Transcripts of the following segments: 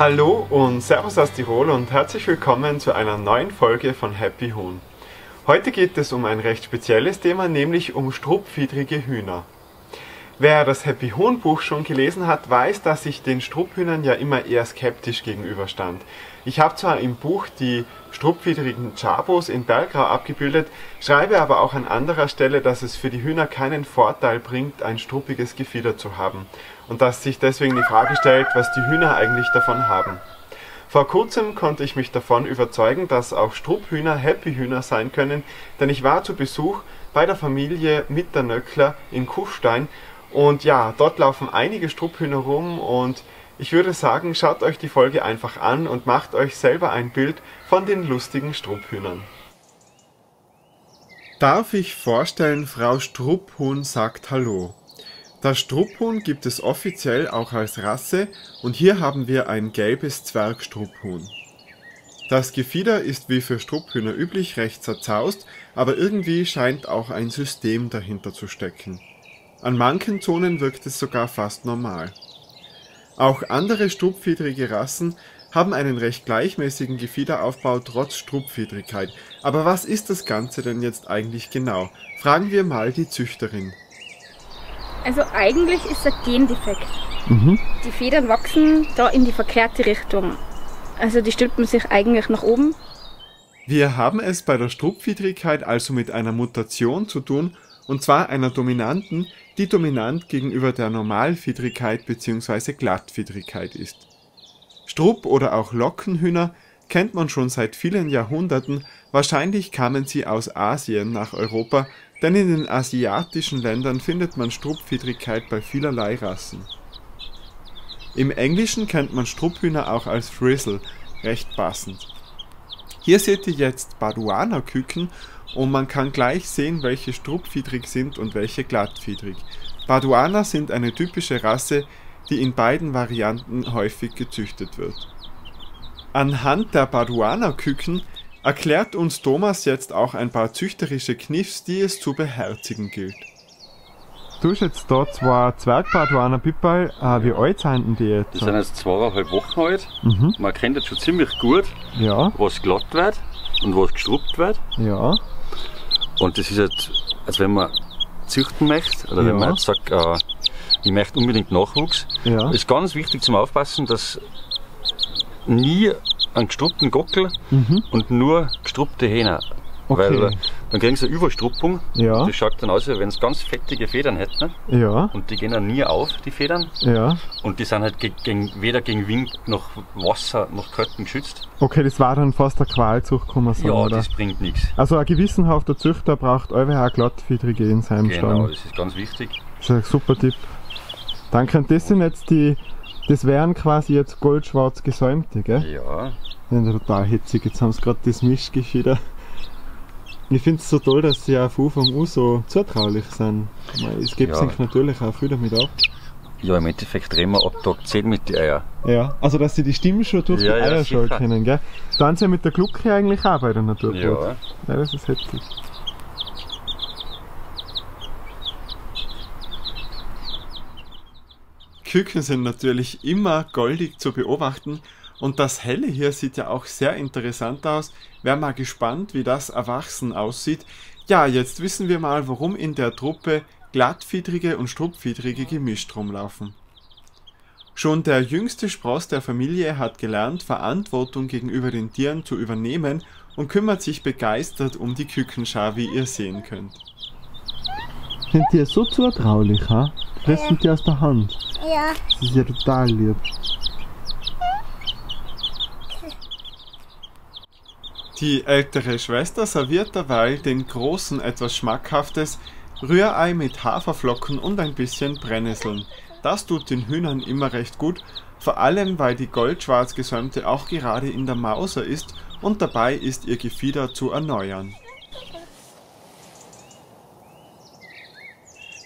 Hallo und Servus aus Tirol und herzlich willkommen zu einer neuen Folge von Happy Huhn. Heute geht es um ein recht spezielles Thema, nämlich um struppfiedrige Hühner. Wer das Happy Huhn Buch schon gelesen hat, weiß, dass ich den Strupphühnern ja immer eher skeptisch gegenüberstand. Ich habe zwar im Buch die struppfiedrigen Chabos in Bergrau abgebildet, schreibe aber auch an anderer Stelle, dass es für die Hühner keinen Vorteil bringt, ein struppiges Gefieder zu haben und dass sich deswegen die Frage stellt, was die Hühner eigentlich davon haben. Vor kurzem konnte ich mich davon überzeugen, dass auch Strupphühner Happy-Hühner sein können, denn ich war zu Besuch bei der Familie Mitternöckler in Kufstein und ja, dort laufen einige Strupphühner rum und ich würde sagen, schaut euch die Folge einfach an und macht euch selber ein Bild von den lustigen Strupphühnern. Darf ich vorstellen, Frau Strupphuhn sagt Hallo. Das Strupphuhn gibt es offiziell auch als Rasse und hier haben wir ein gelbes Zwergstrupphuhn. Das Gefieder ist wie für Strupphühner üblich recht zerzaust, aber irgendwie scheint auch ein System dahinter zu stecken. An manchen Zonen wirkt es sogar fast normal. Auch andere struppfiedrige Rassen haben einen recht gleichmäßigen Gefiederaufbau trotz Struppfiedrigkeit. Aber was ist das Ganze denn jetzt eigentlich genau? Fragen wir mal die Züchterin. Also eigentlich ist ein Gendefekt. Mhm. Die Federn wachsen da in die verkehrte Richtung. Also die stülpen sich eigentlich nach oben. Wir haben es bei der Struppfiedrigkeit also mit einer Mutation zu tun, und zwar einer dominanten, die dominant gegenüber der Normalfiedrigkeit bzw. Glattfiedrigkeit ist. Strupp- oder auch Lockenhühner kennt man schon seit vielen Jahrhunderten, wahrscheinlich kamen sie aus Asien nach Europa, denn in den asiatischen Ländern findet man Struppfiedrigkeit bei vielerlei Rassen. Im Englischen kennt man Strupphühner auch als Frizzle, recht passend. Hier seht ihr jetzt Baduanerküken und man kann gleich sehen, welche struppfiedrig sind und welche glattfiedrig. Baduaner sind eine typische Rasse, die in beiden Varianten häufig gezüchtet wird. Anhand der Baduanerküken erklärt uns Thomas jetzt auch ein paar züchterische Kniffs, die es zu beherzigen gilt. Du hast jetzt da zwei Zwergbaduaner Pippal. Äh, wie alt sind die jetzt? Die sind jetzt zweieinhalb Wochen alt. Mhm. Man kennt jetzt schon ziemlich gut, ja. was glatt wird und was gestruppt wird. Ja. Und das ist jetzt, als wenn man züchten möchte, oder wenn man jetzt sagt, äh, ich möchte unbedingt Nachwuchs, ja. ist ganz wichtig zum Aufpassen, dass nie einen gestruppten Gockel mhm. und nur gestruppte Hähner Okay. Weil dann kriegen sie eine Überstruppung. Ja. Das schaut dann aus, wie wenn sie ganz fettige Federn hätten. Ja. Und die gehen dann nie auf, die Federn. Ja. Und die sind halt gegen, weder gegen Wind noch Wasser noch Kälte geschützt. Okay, das war dann fast der Qualzucht, kann man sagen, Ja, oder? das bringt nichts. Also ein gewissenhafter Züchter braucht euer auch glattfiedrige in seinem genau, Stamm. Genau, das ist ganz wichtig. Das ist ein super Tipp. Danke. Und das sind jetzt die, das wären quasi jetzt goldschwarz gesäumte, gell? Ja. Die sind total hitzig. Jetzt haben sie gerade das Mischgefieder. Ich finde es so toll, dass sie auch von Anfang an so zutraulich sind. Es gibt ja. sich natürlich auch viel damit ab. Ja, im Endeffekt drehen wir ab Tag 10 mit den Eiern. Ja, also dass sie die Stimme schon durch ja, die Eier ja, schon kennen, gell? Dann sie ja mit der Glucke eigentlich auch bei der Natur. Ja. ja. das ist heftig. Küken sind natürlich immer goldig zu beobachten und das Helle hier sieht ja auch sehr interessant aus. Wär mal gespannt, wie das erwachsen aussieht. Ja, jetzt wissen wir mal, warum in der Truppe glattfiedrige und struppfiedrige gemischt rumlaufen. Schon der jüngste Spross der Familie hat gelernt, Verantwortung gegenüber den Tieren zu übernehmen und kümmert sich begeistert um die Kükenschar, wie ihr sehen könnt. Sind die so zutraulich, ha? Fressen die aus der Hand? Ja. Das ist ja total lieb. Die ältere Schwester serviert derweil den Großen etwas Schmackhaftes, Rührei mit Haferflocken und ein bisschen Brennnesseln. Das tut den Hühnern immer recht gut, vor allem weil die goldschwarz gesäumte auch gerade in der Mauser ist und dabei ist, ihr Gefieder zu erneuern.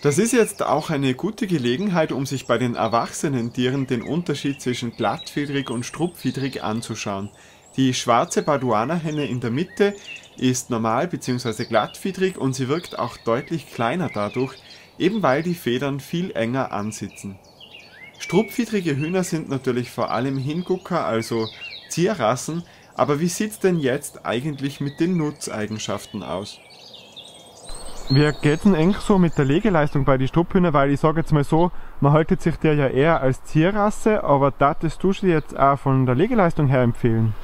Das ist jetzt auch eine gute Gelegenheit, um sich bei den erwachsenen Tieren den Unterschied zwischen glattfiedrig und struppfiedrig anzuschauen. Die schwarze Baduanerhenne in der Mitte ist normal bzw. glattfiedrig und sie wirkt auch deutlich kleiner dadurch, eben weil die Federn viel enger ansitzen. Struppfiedrige Hühner sind natürlich vor allem Hingucker, also Zierrassen, aber wie sieht's denn jetzt eigentlich mit den Nutzeigenschaften aus? Geht's denn eigentlich so mit der Legeleistung bei den Strupphühnern? Weil ich sage jetzt mal so, man haltet sich der ja eher als Zierrasse, aber das tust du jetzt auch von der Legeleistung her empfehlen?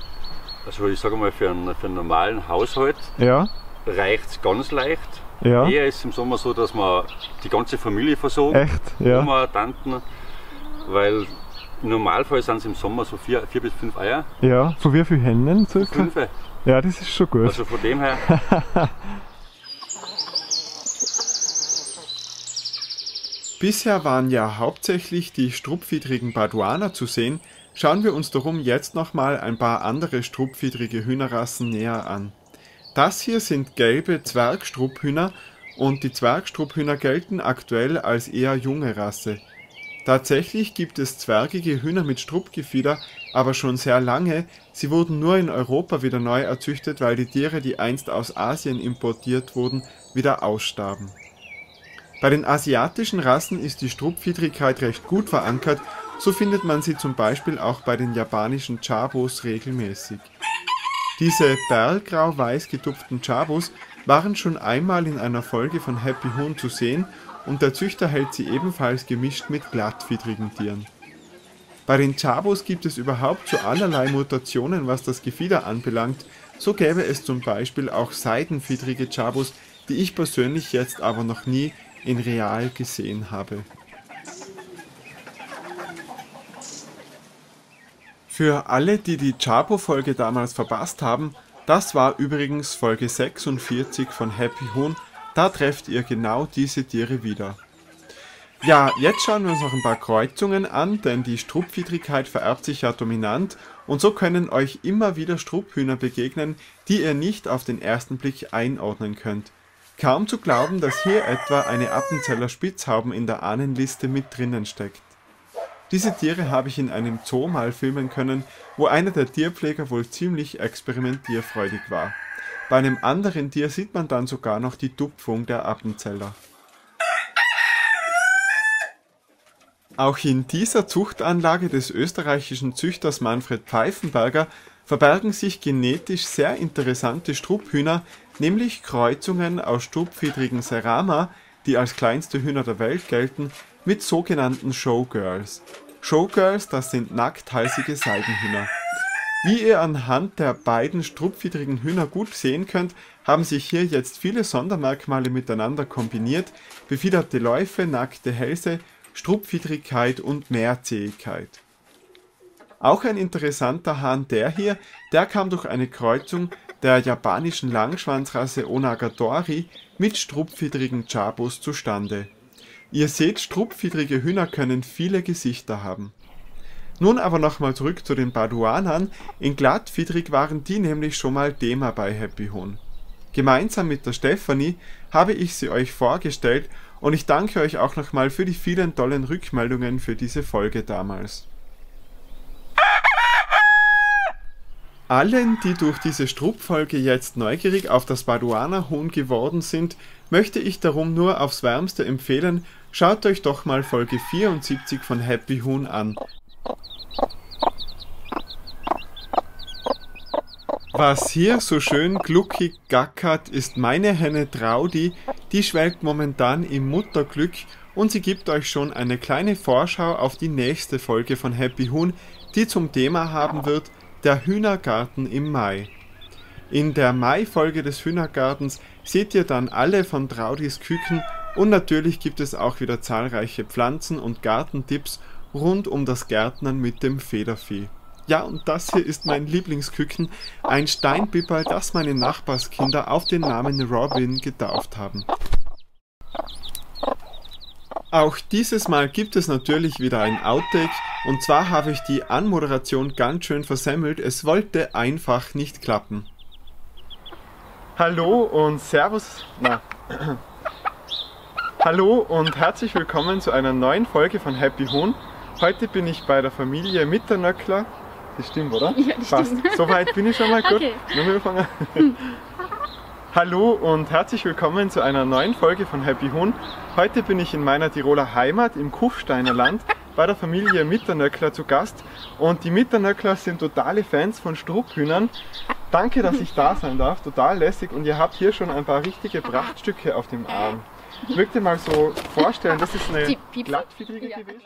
Also ich sage mal, für einen, für einen normalen Haushalt Ja, reicht es ganz leicht. ja, Eher ist es im Sommer so, dass man die ganze Familie versorgt, echt, ja. Oma, Tanten, weil im Normalfall sind es im Sommer so vier, vier bis fünf Eier. Ja, so wie viele Hennen circa? Fünf. Ja, das ist schon gut. Also von dem her, Bisher waren ja hauptsächlich die struppfiedrigen Baduaner zu sehen, schauen wir uns darum jetzt nochmal ein paar andere struppfiedrige Hühnerrassen näher an. Das hier sind gelbe Zwergstrupphühner und die Zwergstrupphühner gelten aktuell als eher junge Rasse. Tatsächlich gibt es zwergige Hühner mit Struppgefieder, aber schon sehr lange, sie wurden nur in Europa wieder neu erzüchtet, weil die Tiere, die einst aus Asien importiert wurden, wieder ausstarben. Bei den asiatischen Rassen ist die Struppfiedrigkeit recht gut verankert, so findet man sie zum Beispiel auch bei den japanischen Chabos regelmäßig. Diese berggrau-weiß getupften Chabos waren schon einmal in einer Folge von Happy Huhn zu sehen und der Züchter hält sie ebenfalls gemischt mit glattfiedrigen Tieren. Bei den Chabos gibt es überhaupt so allerlei Mutationen, was das Gefieder anbelangt, so gäbe es zum Beispiel auch seidenfiedrige Chabos, die ich persönlich jetzt aber noch nie in real gesehen habe. Für alle, die die Chapo-Folge damals verpasst haben, das war übrigens Folge 46 von Happy Huhn, da trefft ihr genau diese Tiere wieder. Ja, jetzt schauen wir uns noch ein paar Kreuzungen an, denn die Struppfiedrigkeit vererbt sich ja dominant und so können euch immer wieder Strupphühner begegnen, die ihr nicht auf den ersten Blick einordnen könnt. Kaum zu glauben, dass hier etwa eine Appenzeller Spitzhauben in der Ahnenliste mit drinnen steckt. Diese Tiere habe ich in einem Zoo mal filmen können, wo einer der Tierpfleger wohl ziemlich experimentierfreudig war. Bei einem anderen Tier sieht man dann sogar noch die Tupfung der Appenzeller. Auch in dieser Zuchtanlage des österreichischen Züchters Manfred Pfeifenberger verbergen sich genetisch sehr interessante Strupphühner, nämlich Kreuzungen aus struppfiedrigen Serama, die als kleinste Hühner der Welt gelten, mit sogenannten Showgirls. Showgirls, das sind nackthalsige Seidenhühner. Wie ihr anhand der beiden struppfiedrigen Hühner gut sehen könnt, haben sich hier jetzt viele Sondermerkmale miteinander kombiniert, befiederte Läufe, nackte Hälse, Struppfiedrigkeit und Mehrzähigkeit. Auch ein interessanter Hahn der hier, der kam durch eine Kreuzung der japanischen Langschwanzrasse Onagadori mit struppfiedrigen Chabos zustande. Ihr seht, struppfiedrige Hühner können viele Gesichter haben. Nun aber nochmal zurück zu den Baduanern. In glattfiedrig waren die nämlich schon mal Thema bei Happy Huhn. Gemeinsam mit der Stefanie habe ich sie euch vorgestellt und ich danke euch auch nochmal für die vielen tollen Rückmeldungen für diese Folge damals. Allen, die durch diese Strupp-Folge jetzt neugierig auf das Baduaner-Huhn geworden sind, möchte ich darum nur aufs Wärmste empfehlen, schaut euch doch mal Folge 74 von Happy Huhn an. Was hier so schön gluckig gackert, ist meine Henne Traudi, die schwelgt momentan im Mutterglück und sie gibt euch schon eine kleine Vorschau auf die nächste Folge von Happy Huhn, die zum Thema haben wird, der Hühnergarten im Mai. In der Mai-Folge des Hühnergartens seht ihr dann alle von Traudis Küken und natürlich gibt es auch wieder zahlreiche Pflanzen- und Gartentipps rund um das Gärtnern mit dem Federvieh. Ja, und das hier ist mein Lieblingsküken, ein Steinbibber, das meine Nachbarskinder auf den Namen Robin getauft haben. Auch dieses Mal gibt es natürlich wieder ein Outtake und zwar habe ich die Anmoderation ganz schön versemmelt, es wollte einfach nicht klappen. Hallo und Servus. Na. Hallo und herzlich willkommen zu einer neuen Folge von Happy Huhn. Heute bin ich bei der Familie Mitternöckler. Das stimmt, oder? Ja, das Passt. stimmt. Soweit bin ich schon mal gut. Okay. Wir fangen. Hallo und herzlich willkommen zu einer neuen Folge von Happy Huhn. Heute bin ich in meiner Tiroler Heimat im Kufsteiner Land. bei der Familie Mitternöckler zu Gast und die Mitternöckler sind totale Fans von Strupphühnern. Danke, dass ich da sein darf, total lässig und ihr habt hier schon ein paar richtige Prachtstücke auf dem Arm. Ich möchte mal so vorstellen, das ist eine glattfidrige gewesen.